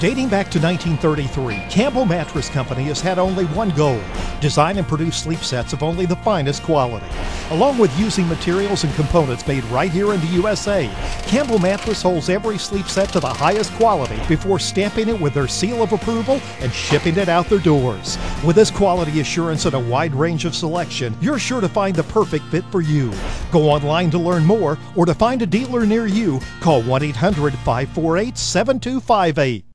Dating back to 1933, Campbell Mattress Company has had only one goal design and produce sleep sets of only the finest quality. Along with using materials and components made right here in the USA, Campbell Mattress holds every sleep set to the highest quality before stamping it with their seal of approval and shipping it out their doors. With this quality assurance and a wide range of selection, you're sure to find the perfect fit for you. Go online to learn more or to find a dealer near you, call 1 800 548 7258.